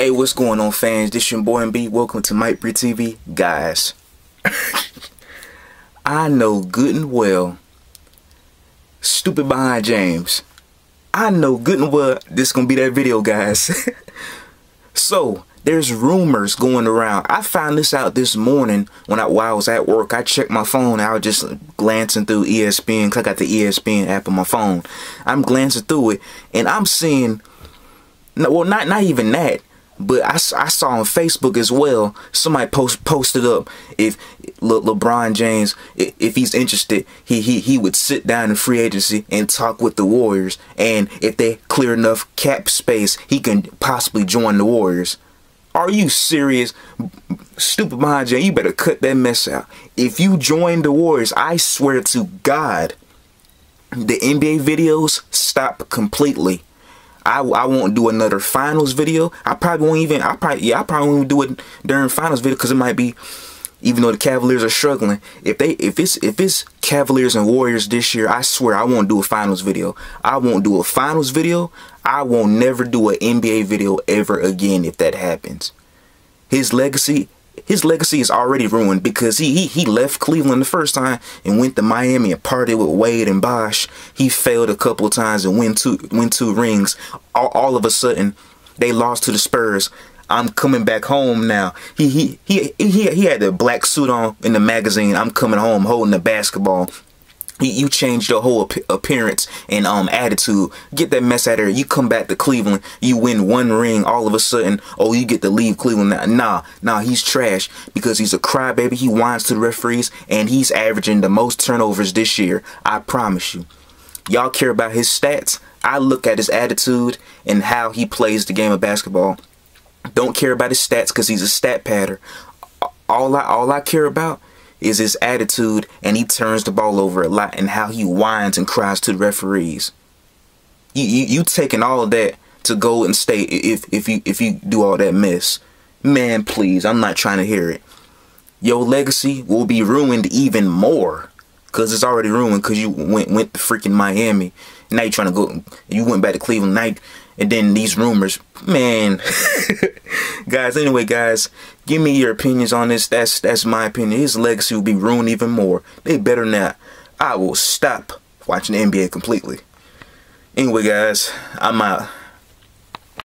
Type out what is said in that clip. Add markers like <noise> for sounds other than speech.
Hey, what's going on, fans? This your boy MB. Welcome to Mike Bree TV, guys. <laughs> I know good and well, stupid behind James. I know good and well this gonna be that video, guys. <laughs> so there's rumors going around. I found this out this morning when I while I was at work. I checked my phone. I was just glancing through ESPN because I got the ESPN app on my phone. I'm glancing through it and I'm seeing. No, well, not not even that. But I, I saw on Facebook as well, somebody post posted up if Le, LeBron James, if he's interested, he, he, he would sit down in free agency and talk with the Warriors. And if they clear enough cap space, he can possibly join the Warriors. Are you serious? Stupid behind James, you better cut that mess out. If you join the Warriors, I swear to God, the NBA videos stop completely. I, I won't do another finals video. I probably won't even. I probably yeah. I probably won't do it during finals video because it might be, even though the Cavaliers are struggling. If they if it's if it's Cavaliers and Warriors this year, I swear I won't do a finals video. I won't do a finals video. I won't never do an NBA video ever again if that happens. His legacy his legacy is already ruined because he, he he left Cleveland the first time and went to Miami and partied with Wade and Bosh. He failed a couple of times and win two win two rings. All, all of a sudden, they lost to the Spurs. I'm coming back home now. He he he he he had the black suit on in the magazine. I'm coming home holding the basketball you change the whole appearance and um attitude. Get that mess out of here. You come back to Cleveland, you win one ring, all of a sudden, oh, you get to leave Cleveland now. Nah, nah, he's trash because he's a crybaby. He whines to the referees, and he's averaging the most turnovers this year. I promise you. Y'all care about his stats. I look at his attitude and how he plays the game of basketball. Don't care about his stats because he's a stat patter. All I all I care about is his attitude and he turns the ball over a lot and how he whines and cries to the referees. You, you, you taking all of that to Golden State if, if you if you do all that mess. Man, please, I'm not trying to hear it. Your legacy will be ruined even more. Cause it's already ruined because you went went to freaking Miami. Now you're trying to go you went back to Cleveland. Now and then these rumors, man. <laughs> guys, anyway, guys, give me your opinions on this. That's that's my opinion. His legacy will be ruined even more. They better not. I will stop watching the NBA completely. Anyway, guys, I'm out.